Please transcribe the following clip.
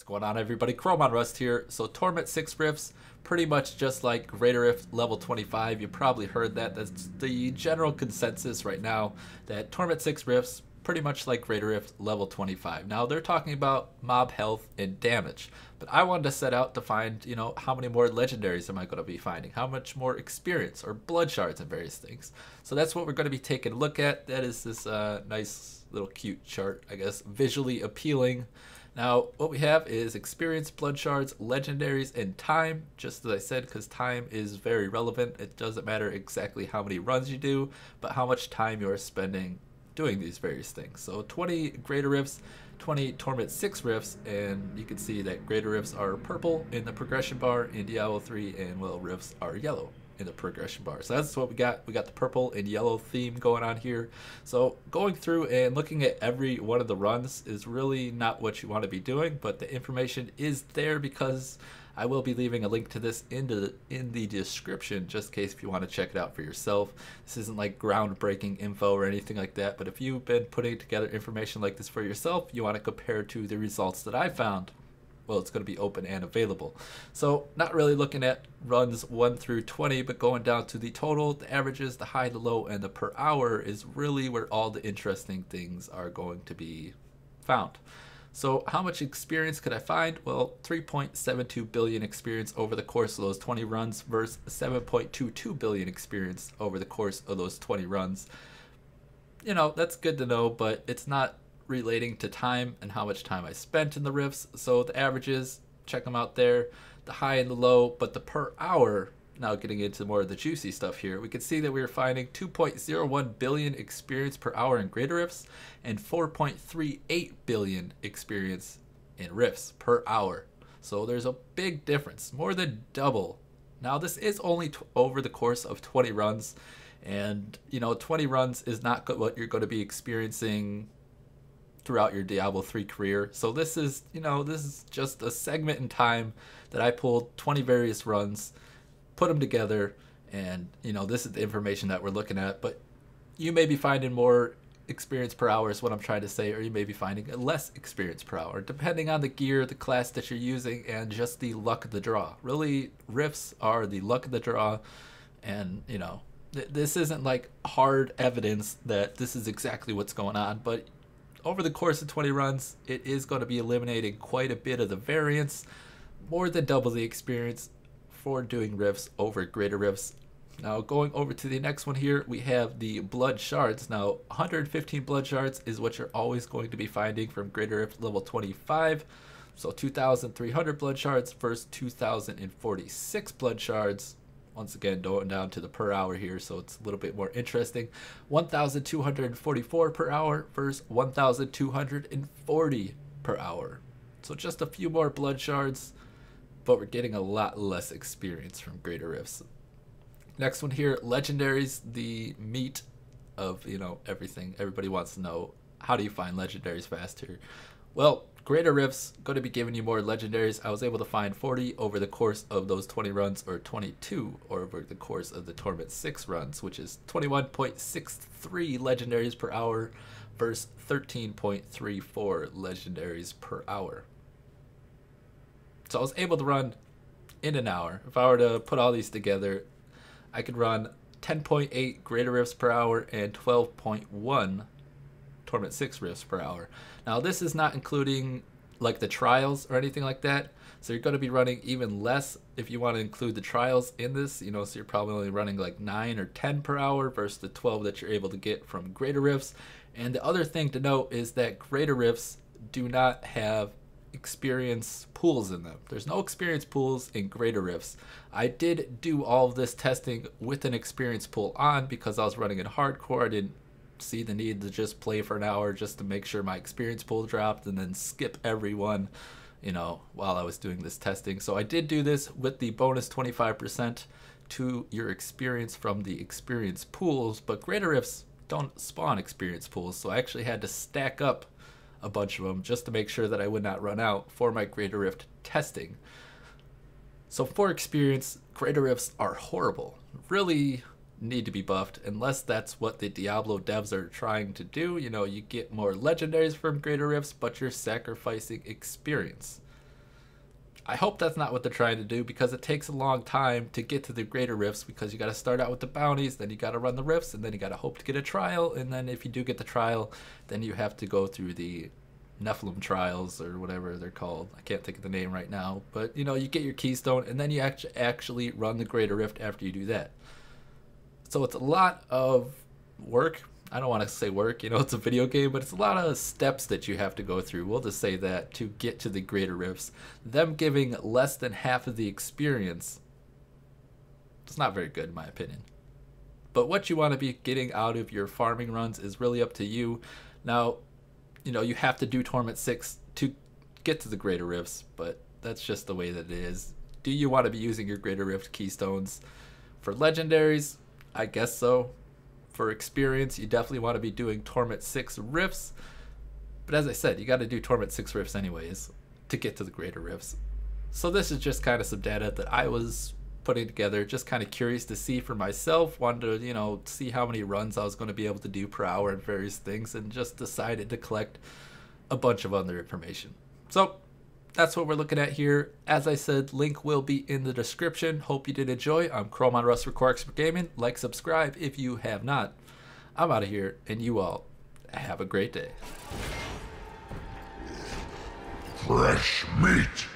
What's going on everybody? Chrome on Rust here. So Torment 6 Rifts, pretty much just like Greater Rift level 25. You probably heard that. That's the general consensus right now that Torment 6 Rifts, pretty much like Greater Rift level 25. Now they're talking about mob health and damage. But I wanted to set out to find, you know, how many more legendaries am I going to be finding? How much more experience or blood shards and various things. So that's what we're going to be taking a look at. That is this uh, nice little cute chart, I guess, visually appealing. Now, what we have is experience, blood shards, legendaries, and time. Just as I said, because time is very relevant. It doesn't matter exactly how many runs you do, but how much time you are spending doing these various things. So 20 greater rifts, 20 torment 6 rifts, and you can see that greater rifts are purple in the progression bar in Diablo 3, and well rifts are yellow in the progression bar. So that's what we got. We got the purple and yellow theme going on here. So going through and looking at every one of the runs is really not what you want to be doing, but the information is there because I will be leaving a link to this in the, in the description just in case if you want to check it out for yourself. This isn't like groundbreaking info or anything like that, but if you've been putting together information like this for yourself, you want to compare to the results that I found well, it's going to be open and available. So not really looking at runs 1 through 20, but going down to the total, the averages, the high, the low, and the per hour is really where all the interesting things are going to be found. So how much experience could I find? Well, 3.72 billion experience over the course of those 20 runs versus 7.22 billion experience over the course of those 20 runs. You know, that's good to know, but it's not relating to time and how much time I spent in the rifts. So the averages, check them out there, the high and the low, but the per hour, now getting into more of the juicy stuff here, we can see that we are finding 2.01 billion experience per hour in greater rifts and 4.38 billion experience in rifts per hour. So there's a big difference, more than double. Now this is only over the course of 20 runs, and you know 20 runs is not what you're going to be experiencing throughout your Diablo 3 career. So this is, you know, this is just a segment in time that I pulled 20 various runs, put them together, and, you know, this is the information that we're looking at. But you may be finding more experience per hour is what I'm trying to say, or you may be finding less experience per hour, depending on the gear, the class that you're using, and just the luck of the draw. Really, rifts are the luck of the draw, and, you know, this isn't like hard evidence that this is exactly what's going on, but over the course of 20 runs, it is going to be eliminating quite a bit of the variance, more than double the experience for doing rifts over greater rifts. Now going over to the next one here, we have the blood shards. Now 115 blood shards is what you're always going to be finding from greater rift level 25. So 2,300 blood shards versus 2,046 blood shards once again going down to the per hour here so it's a little bit more interesting. 1244 per hour versus 1240 per hour. So just a few more blood shards but we're getting a lot less experience from greater rifts. Next one here legendaries the meat of you know everything everybody wants to know. How do you find legendaries faster well Greater Rifts, going to be giving you more legendaries. I was able to find 40 over the course of those 20 runs, or 22 over the course of the Torment 6 runs, which is 21.63 legendaries per hour versus 13.34 legendaries per hour. So I was able to run in an hour. If I were to put all these together, I could run 10.8 greater rifts per hour and 12.1 Torment 6 rifts per hour. Now this is not including like the trials or anything like that. So you're going to be running even less if you want to include the trials in this, you know, so you're probably only running like 9 or 10 per hour versus the 12 that you're able to get from greater rifts. And the other thing to note is that greater rifts do not have experience pools in them. There's no experience pools in greater rifts. I did do all of this testing with an experience pool on because I was running in hardcore. I didn't see the need to just play for an hour just to make sure my experience pool dropped and then skip everyone, you know, while I was doing this testing. So I did do this with the bonus 25% to your experience from the experience pools, but greater rifts don't spawn experience pools. So I actually had to stack up a bunch of them just to make sure that I would not run out for my greater rift testing. So for experience, greater rifts are horrible. Really need to be buffed unless that's what the Diablo devs are trying to do. You know, you get more legendaries from greater rifts, but you're sacrificing experience. I hope that's not what they're trying to do because it takes a long time to get to the greater rifts because you got to start out with the bounties, then you got to run the rifts, and then you got to hope to get a trial, and then if you do get the trial, then you have to go through the Nephalem trials or whatever they're called. I can't think of the name right now, but you know, you get your keystone and then you actually actually run the greater rift after you do that. So it's a lot of work. I don't want to say work, you know, it's a video game, but it's a lot of steps that you have to go through. We'll just say that to get to the greater rifts. Them giving less than half of the experience. It's not very good in my opinion. But what you want to be getting out of your farming runs is really up to you. Now, you know, you have to do Torment 6 to get to the Greater Rifts, but that's just the way that it is. Do you want to be using your Greater Rift keystones for legendaries? I guess so. For experience, you definitely want to be doing Torment 6 rifts. But as I said, you got to do Torment 6 rifts anyways to get to the Greater rifts. So this is just kind of some data that I was putting together, just kind of curious to see for myself. Wanted to, you know, see how many runs I was going to be able to do per hour and various things, and just decided to collect a bunch of other information. So that's what we're looking at here. As I said, link will be in the description. Hope you did enjoy. I'm Chrome on Rust for Core Expert Gaming. Like, subscribe if you have not. I'm out of here, and you all have a great day. Fresh meat.